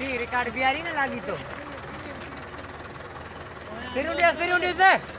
Record भी आ रही ना लागी तो। फिर उन्हें फिर उन्हें से।